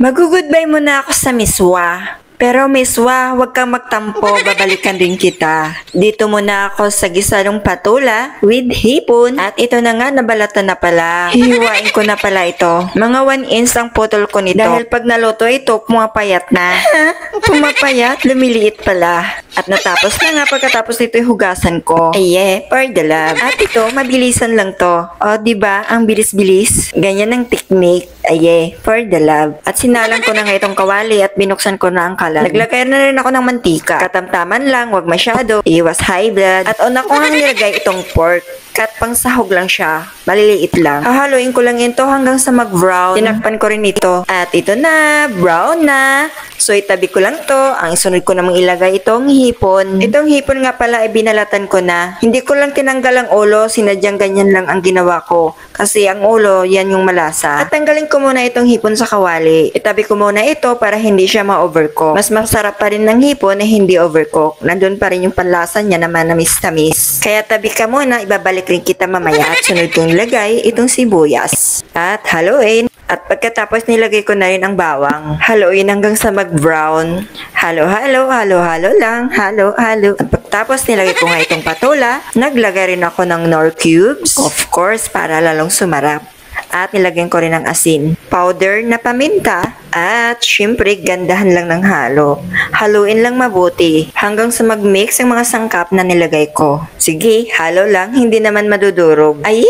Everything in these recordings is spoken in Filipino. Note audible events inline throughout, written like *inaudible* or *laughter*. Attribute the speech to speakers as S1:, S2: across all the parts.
S1: Mag-goodbye muna ako sa Miswa. Pero Miswa, huwag kang magtampo, babalikan din kita. Dito muna ako sa gisadong patula with hipon. At ito na nga, nabalatan na pala. Hihiwain ko na pala ito. Mga 1 inch ang putol ko nito. Dahil pag naluto ito, pumapayat na. *laughs* pumapayat? Lumiliit pala. At natapos na nga pagkatapos nito hugasan ko. Aye, for the love. At ito, mabilisan lang to. O, di ba Ang bilis-bilis. Ganyan ang technique. Aye, for the love. At sinalang ko na nga itong kawali at binuksan ko na ang kalan. Naglagay na rin ako ng mantika. Katamtaman lang, wag masyado. Iwas high blood. At una ko nga nilagay itong pork. Kat pang sahog lang siya. Maliliit lang. Hahaluin ko lang ito hanggang sa mag-brown. Tinakpan ko rin ito. At ito na, brown na. So itabi ko lang to. Ang sunod ko namang ilagay itong hipon. Itong hipon nga pala ay binalatan ko na. Hindi ko lang tinanggal ang ulo. Sinadyang ganyan lang ang ginawa ko. Kasi ang ulo, yan yung malasa. At tanggalin ko muna itong hipon sa kawali. Itabi ko muna ito para hindi siya ma-overcook. Mas masarap pa rin ng hipon na hindi overcook. Nandun pa rin yung panlasa niya naman na tamis Kaya tabi ka muna, ibabalik rin kita mamaya at sunod kong ilagay itong sibuyas. At haluin. At pagkatapos nilagay ko na rin ang bawang. Haluin hanggang sa mag-brown. Halo, halo, halo, halo lang. Halo, halo. At pagkatapos nilagay ko nga itong patula, naglagay rin ako ng nor cubes. Of course, para lalong sumarap. At nilagyan ko rin ng asin. Powder na paminta. At syempre, gandahan lang ng halo. Haluin lang mabuti hanggang sa mag-mix ang mga sangkap na nilagay ko. Sige, halo lang, hindi naman madudurog. Ay,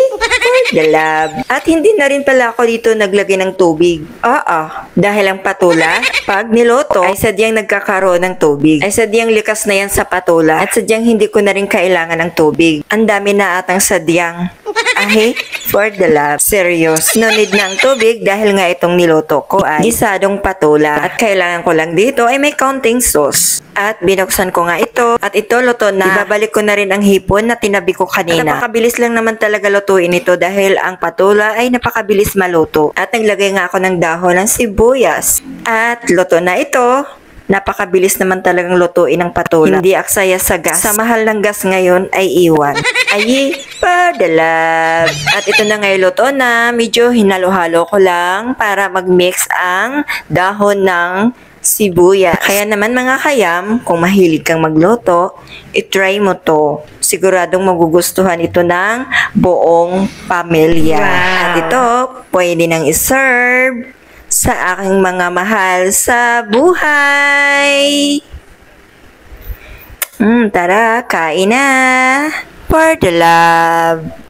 S1: love. At hindi na rin pala ako dito naglagay ng tubig. Oo, dahil ang patula, pag niloto, ay sadyang nagkakaroon ng tubig. Ay sadyang likas na yan sa patula at sadyang hindi ko na rin kailangan ng tubig. Ang dami na atang sadyang. Ahe, for the love. Serious. No need ang tubig dahil nga itong niloto ko ay gisadong patula. At kailangan ko lang dito ay may counting sauce. At binuksan ko nga ito. At ito luto na. Ibabalik ko na rin ang hipon na tinabi ko kanina. At napakabilis lang naman talaga lutuin ito dahil ang patula ay napakabilis maluto. At naglagay nga ako ng dahon ng sibuyas. At luto na ito. Napakabilis naman talagang lutuin ng patula. Hindi aksaya sa gas. Sa mahal ng gas ngayon ay iwan. *laughs* Ayi, padalab. At ito na ngayon luto na. Medyo hinalo-halo ko lang para mag-mix ang dahon ng sibuya. Kaya naman mga kayam, kung mahilig kang magluto, itry mo to. Siguradong magugustuhan ito ng buong pamilya.
S2: Wow.
S1: At ito, pwede nang iserve sa aking mga mahal sa buhay. Mm, tara, kain na. For the love.